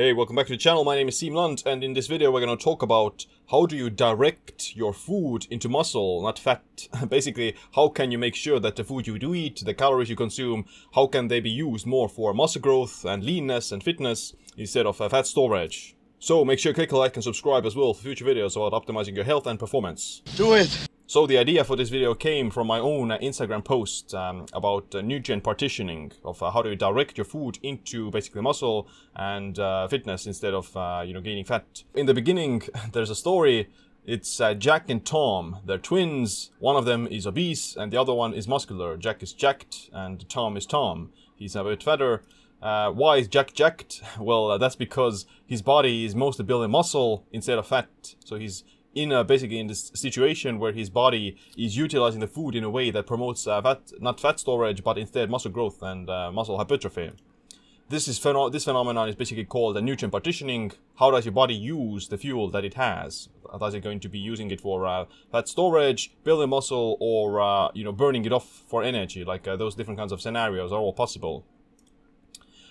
Hey, welcome back to the channel. My name is Siim Land, and in this video we're going to talk about how do you direct your food into muscle, not fat. Basically, how can you make sure that the food you do eat, the calories you consume, how can they be used more for muscle growth and leanness and fitness instead of fat storage. So make sure to click like and subscribe as well for future videos about optimizing your health and performance. Do it! So the idea for this video came from my own uh, Instagram post um, about uh, nutrient partitioning of uh, how do you direct your food into basically muscle and uh, fitness instead of uh, you know gaining fat. In the beginning, there's a story. It's uh, Jack and Tom. They're twins. One of them is obese and the other one is muscular. Jack is jacked and Tom is Tom. He's a bit fatter. why is Jack jacked? Well, that's because his body is mostly built in muscle instead of fat. So he's in a, basically in this situation where his body is utilizing the food in a way that promotes uh, fat, not fat storage, but instead muscle growth and uh, muscle hypertrophy. This is pheno this phenomenon is basically called a nutrient partitioning. How does your body use the fuel that it has? Does it going to be using it for uh, fat storage, building muscle, or uh, you know burning it off for energy? Like uh, those different kinds of scenarios are all possible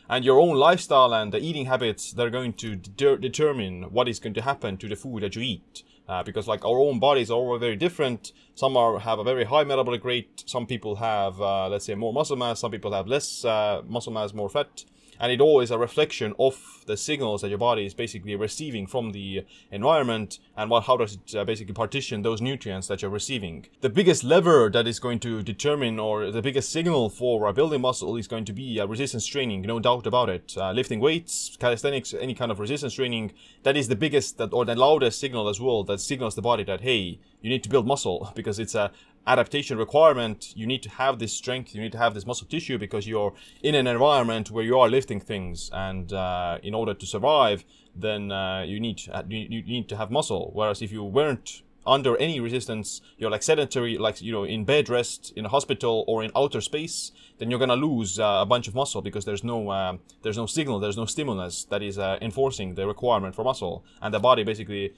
and your own lifestyle and the eating habits they're going to de determine what is going to happen to the food that you eat uh, because like our own bodies are all very different. Some are have a very high metabolic rate. Some people have, uh, let's say, more muscle mass. Some people have less uh, muscle mass, more fat and it all is a reflection of the signals that your body is basically receiving from the environment and what how does it uh, basically partition those nutrients that you're receiving. The biggest lever that is going to determine or the biggest signal for uh, building muscle is going to be uh, resistance training, no doubt about it. Uh, lifting weights, calisthenics, any kind of resistance training, that is the biggest that, or the loudest signal as well that signals the body that hey, you need to build muscle because it's a adaptation requirement, you need to have this strength, you need to have this muscle tissue because you're in an environment where you are lifting things, and uh, in order to survive, then uh, you need to, you, you need to have muscle. Whereas if you weren't under any resistance, you're like sedentary, like you know, in bed rest, in a hospital, or in outer space, then you're gonna lose uh, a bunch of muscle because there's no uh, there's no signal, there's no stimulus that is uh, enforcing the requirement for muscle, and the body basically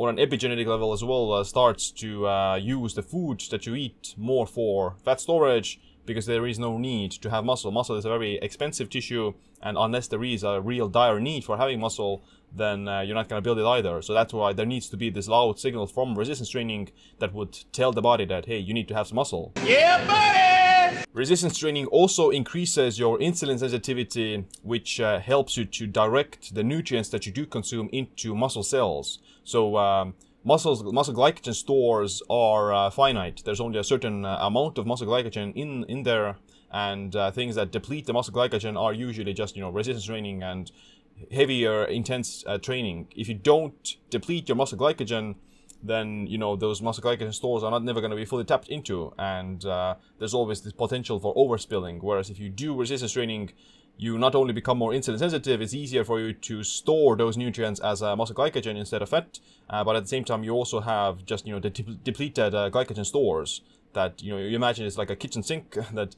on an epigenetic level as well uh, starts to uh, use the food that you eat more for fat storage because there is no need to have muscle. Muscle is a very expensive tissue and unless there is a real dire need for having muscle then uh, you're not going to build it either. So that's why there needs to be this loud signal from resistance training that would tell the body that, hey, you need to have some muscle. Yeah, buddy! Resistance training also increases your insulin sensitivity, which uh, helps you to direct the nutrients that you do consume into muscle cells. So um, muscles, muscle glycogen stores are uh, finite. There's only a certain uh, amount of muscle glycogen in, in there, and uh, things that deplete the muscle glycogen are usually just, you know, resistance training and heavier, intense uh, training. If you don't deplete your muscle glycogen, then you know those muscle glycogen stores are not never going to be fully tapped into, and uh, there's always this potential for overspilling. Whereas if you do resistance training, you not only become more insulin sensitive, it's easier for you to store those nutrients as uh, muscle glycogen instead of fat. Uh, but at the same time, you also have just you know the de depleted uh, glycogen stores that you know you imagine it's like a kitchen sink that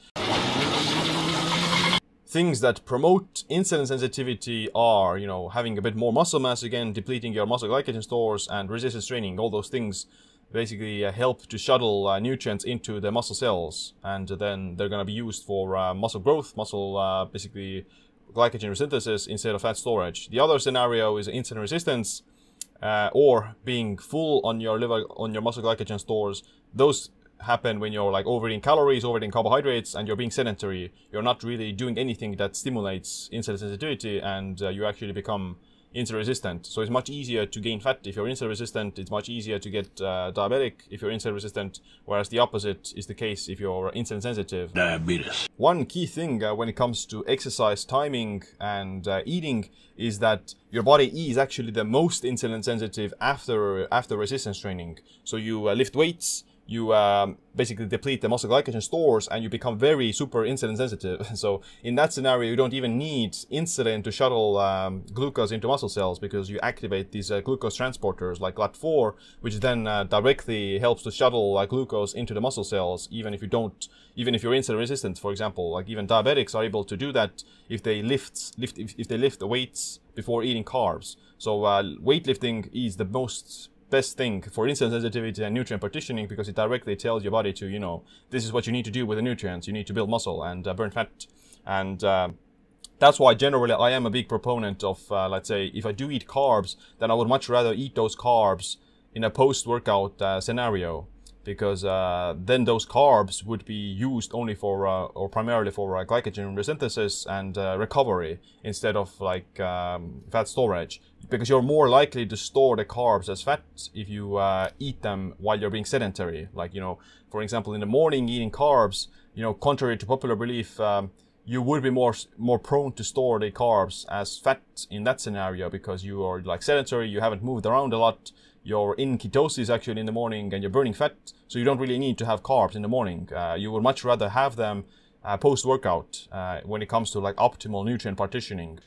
things that promote insulin sensitivity are, you know, having a bit more muscle mass again, depleting your muscle glycogen stores, and resistance training. All those things basically uh, help to shuttle uh, nutrients into the muscle cells, and then they're going to be used for uh, muscle growth, muscle basically glycogen resynthesis instead of fat storage. The other scenario is insulin resistance. Uh, or being full on your liver on your muscle glycogen stores those happen when you're like overeating calories, overeating carbohydrates, and you're being sedentary. You're not really doing anything that stimulates insulin sensitivity, and uh, you actually become insulin resistant. So it's much easier to gain fat if you're insulin resistant. It's much easier to get uh, diabetic if you're insulin resistant, whereas the opposite is the case if you're insulin sensitive. Diabetes. One key thing uh, when it comes to exercise timing and uh, eating is that your body is actually the most insulin sensitive after after resistance training. So you uh, lift weights you um, basically deplete the muscle glycogen stores and you become very super insulin sensitive. So in that scenario, you don't even need insulin to shuttle um, glucose into muscle cells because you activate these uh, glucose transporters like GLUT4, which then uh, directly helps to shuttle uh, glucose into the muscle cells, even if you don't, even if you're insulin resistant, for example. Like even diabetics are able to do that if they lift, lift if, if they lift the weights before eating carbs. So uh, weightlifting is the most best thing for insulin sensitivity and nutrient partitioning because it directly tells your body to, you know, this is what you need to do with the nutrients. You need to build muscle and uh, burn fat. And uh, that's why generally I am a big proponent of, uh, let's say, if I do eat carbs, then I would much rather eat those carbs in a post-workout uh, scenario because uh, then those carbs would be used only for uh, or primarily for uh, glycogen resynthesis and uh, recovery instead of like um, fat storage. Because you're more likely to store the carbs as fat if you uh, eat them while you're being sedentary. Like you know for example in the morning eating carbs you know contrary to popular belief um, you would be more more prone to store the carbs as fat in that scenario because you are like sedentary you haven't moved around a lot you're in ketosis actually in the morning and you're burning fat, so you don't really need to have carbs in the morning. Uh, you would much rather have them uh, post workout uh, when it comes to like optimal nutrient partitioning.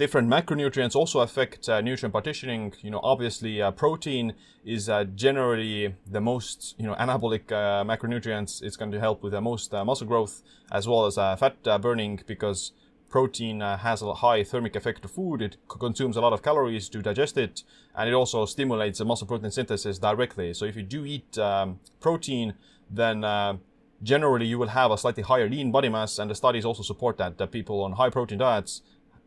Different macronutrients also affect uh, nutrient partitioning. You know, obviously, uh, protein is uh, generally the most you know anabolic macronutrients. It's going to help with the most muscle growth as well as fat burning because protein uh, has a high thermic effect to food. It consumes a lot of calories to digest it, and it also stimulates the muscle protein synthesis directly. So if you do eat um, protein, then uh, generally you will have a slightly higher lean body mass, and the studies also support that. That people on high protein diets,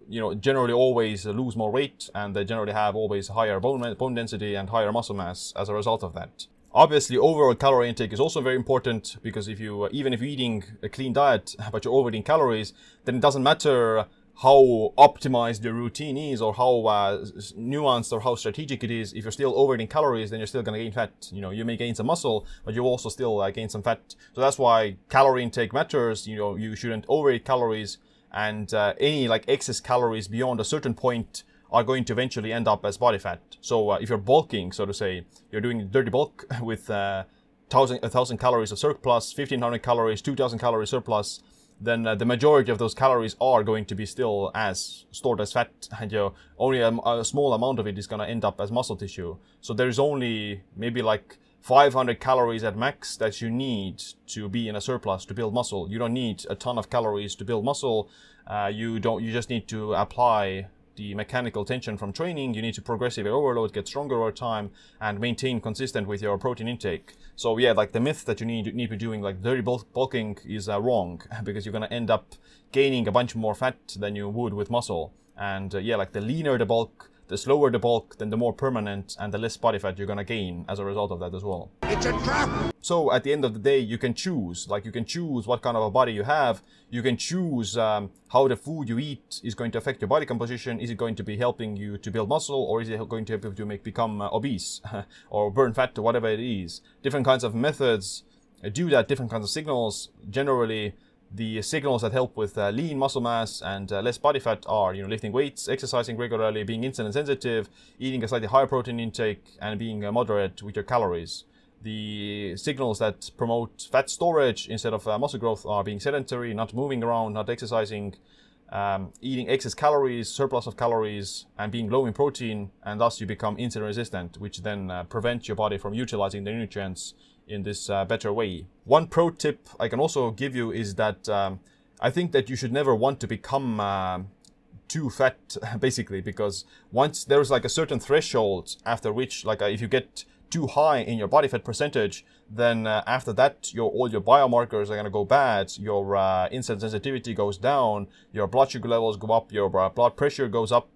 you know, generally always lose more weight, and they generally have always higher bone bone density and higher muscle mass as a result of that. Obviously, overall calorie intake is also very important because if you, even if you're eating a clean diet, but you're overeating calories, then it doesn't matter how optimized your routine is or how uh, nuanced or how strategic it is. If you're still overeating calories, then you're still going to gain fat. You know, you may gain some muscle, but you also still uh, gain some fat. So that's why calorie intake matters. You know, you shouldn't overeat calories and uh, any like excess calories beyond a certain point are going to eventually end up as body fat. So uh, if you're bulking, so to say, you're doing dirty bulk with uh, thousand, a thousand calories of surplus, 1500 calories, 2000 calories surplus, then uh, the majority of those calories are going to be still as stored as fat, and you know, only a, a small amount of it is going to end up as muscle tissue. So there's only maybe like 500 calories at max that you need to be in a surplus to build muscle. You don't need a ton of calories to build muscle. Uh, you don't. You just need to apply the mechanical tension from training, you need to progressively overload, get stronger over time, and maintain consistent with your protein intake. So yeah, like the myth that you need need to be doing like dirty bulking is uh, wrong because you're gonna end up gaining a bunch more fat than you would with muscle. And uh, yeah, like the leaner the bulk, the slower the bulk, then the more permanent and the less body fat you're gonna gain as a result of that as well. It's a trap! So at the end of the day, you can choose. Like you can choose what kind of a body you have. You can choose um, how the food you eat is going to affect your body composition. Is it going to be helping you to build muscle, or is it going to help you to make become uh, obese or burn fat or whatever it is? Different kinds of methods do that. Different kinds of signals. Generally, the signals that help with uh, lean muscle mass and uh, less body fat are, you know, lifting weights, exercising regularly, being insulin sensitive, eating a slightly higher protein intake, and being uh, moderate with your calories. The signals that promote fat storage instead of uh, muscle growth are being sedentary, not moving around, not exercising, um, eating excess calories, surplus of calories, and being low in protein, and thus you become insulin resistant, which then uh, prevents your body from utilizing the nutrients in this uh, better way. One pro tip I can also give you is that um, I think that you should never want to become uh, too fat, basically, because once there's like a certain threshold after which, like, uh, if you get too high in your body fat percentage, then uh, after that, your all your biomarkers are going to go bad. Your uh, insulin sensitivity goes down, your blood sugar levels go up, your uh, blood pressure goes up,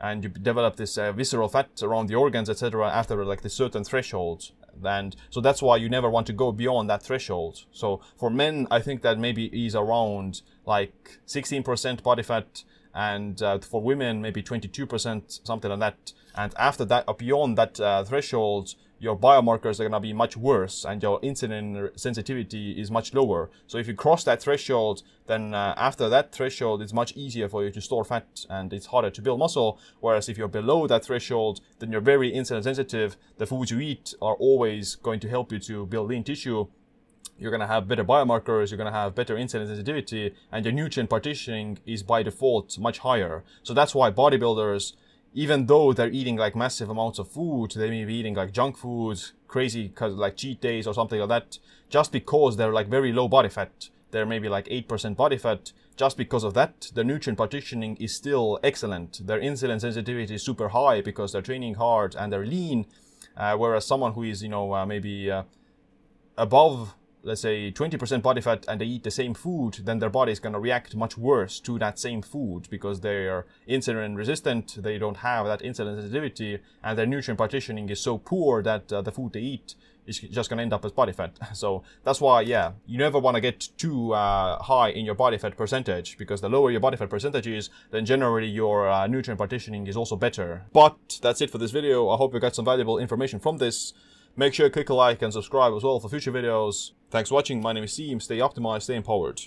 and you develop this uh, visceral fat around the organs, etc. After like this certain threshold and so that's why you never want to go beyond that threshold. So for men, I think that maybe is around like 16% body fat, and uh, for women maybe 22%, something like that. And after that, beyond that uh, threshold, your biomarkers are going to be much worse and your insulin sensitivity is much lower. So if you cross that threshold, then uh, after that threshold, it's much easier for you to store fat and it's harder to build muscle. Whereas if you're below that threshold, then you're very insulin sensitive. The foods you eat are always going to help you to build lean tissue you're going to have better biomarkers, you're going to have better insulin sensitivity, and your nutrient partitioning is by default much higher. So that's why bodybuilders even though they're eating like massive amounts of food, they may be eating like junk foods, crazy cause like cheat days or something like that, just because they're like very low body fat. They're maybe like 8% body fat. Just because of that, the nutrient partitioning is still excellent. Their insulin sensitivity is super high because they're training hard and they're lean. Uh, whereas someone who is, you know, uh, maybe uh, above let's say 20% body fat and they eat the same food, then their body is going to react much worse to that same food because they are insulin resistant, they don't have that insulin sensitivity, and their nutrient partitioning is so poor that uh, the food they eat is just going to end up as body fat. So that's why, yeah, you never want to get too uh, high in your body fat percentage because the lower your body fat percentage is, then generally your uh, nutrient partitioning is also better. But that's it for this video. I hope you got some valuable information from this. Make sure to click a like and subscribe as well for future videos. Thanks for watching. My name is Siim. Stay optimized, stay empowered.